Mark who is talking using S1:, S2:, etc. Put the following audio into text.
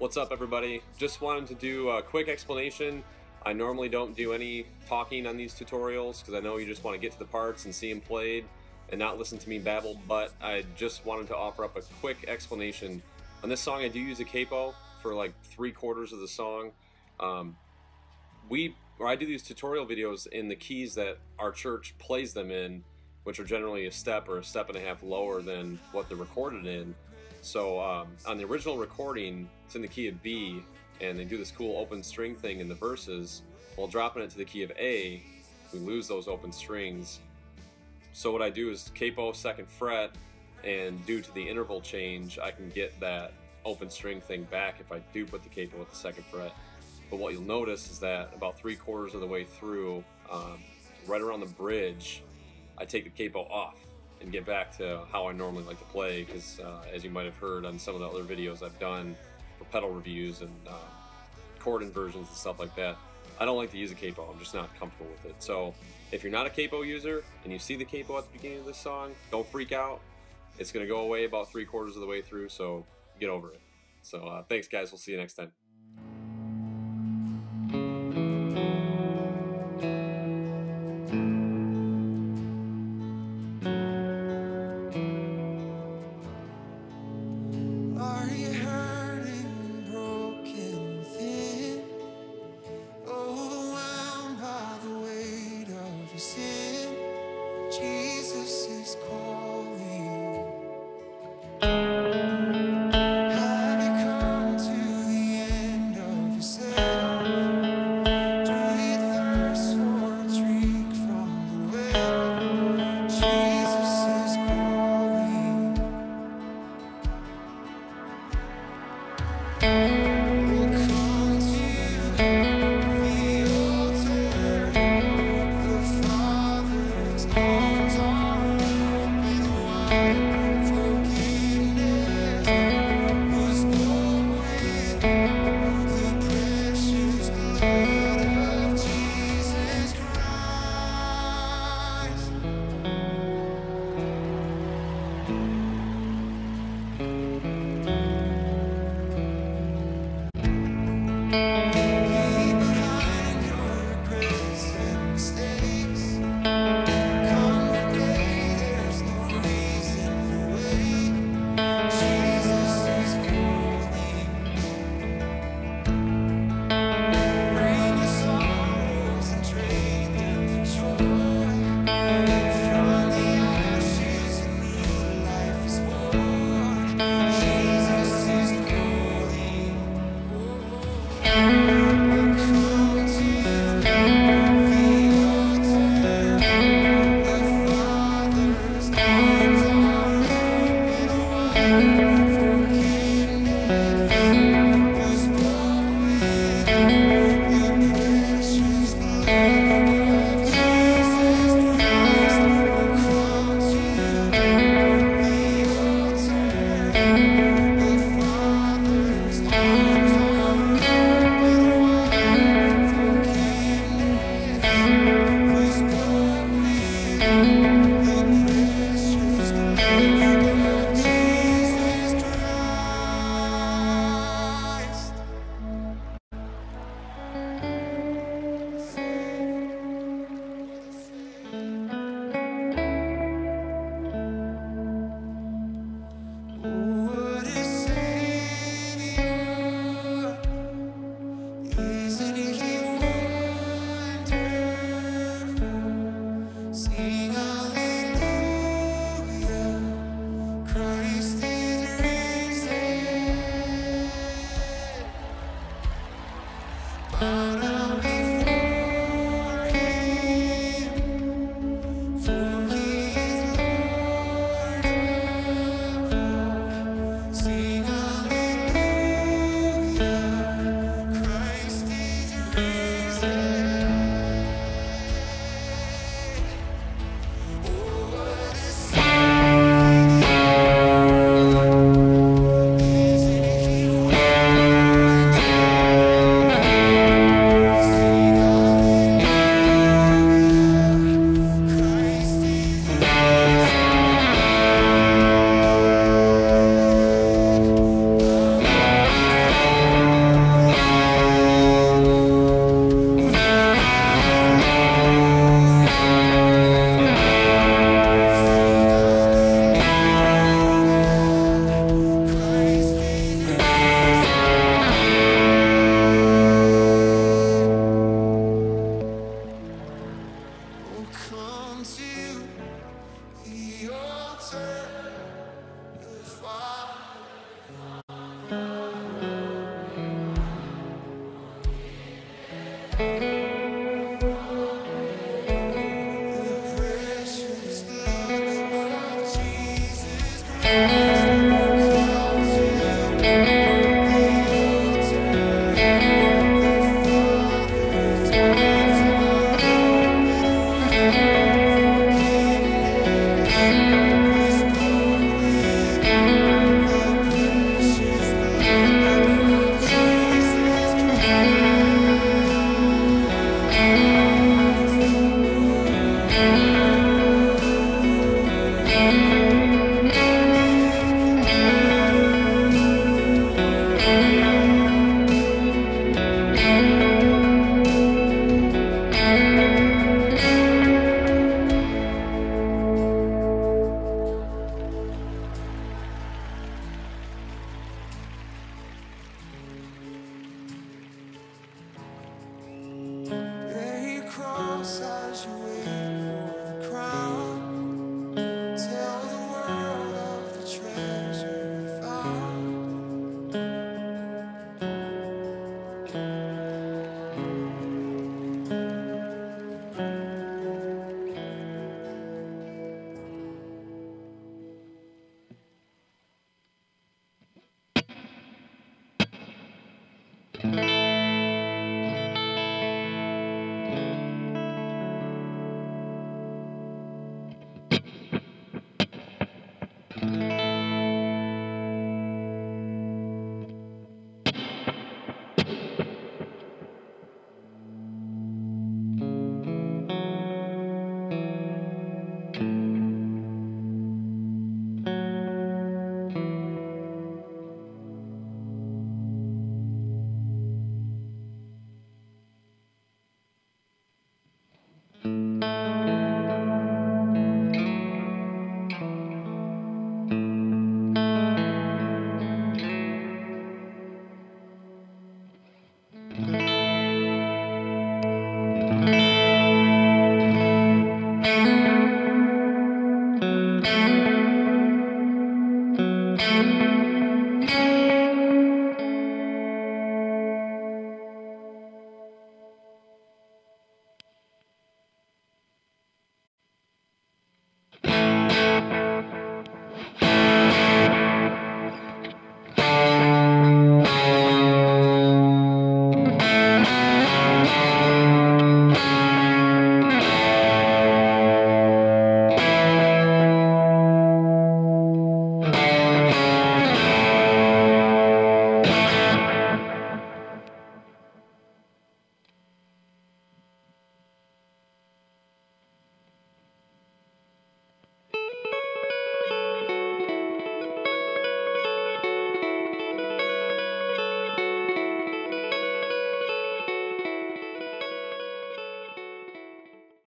S1: What's up, everybody? Just wanted to do a quick explanation. I normally don't do any talking on these tutorials because I know you just want to get to the parts and see them played and not listen to me babble, but I just wanted to offer up a quick explanation. On this song, I do use a capo for like three quarters of the song. Um, we, or I do these tutorial videos in the keys that our church plays them in, which are generally a step or a step and a half lower than what they're recorded in. So um, on the original recording, it's in the key of B, and they do this cool open string thing in the verses. While dropping it to the key of A, we lose those open strings. So what I do is capo second fret, and due to the interval change, I can get that open string thing back if I do put the capo at the second fret. But what you'll notice is that about three quarters of the way through, um, right around the bridge, I take the capo off and get back to how I normally like to play because uh, as you might have heard on some of the other videos I've done for pedal reviews and uh, chord inversions and stuff like that, I don't like to use a capo. I'm just not comfortable with it. So if you're not a capo user and you see the capo at the beginning of this song, don't freak out. It's going to go away about three quarters of the way through, so get over it. So uh, thanks, guys. We'll see you next time.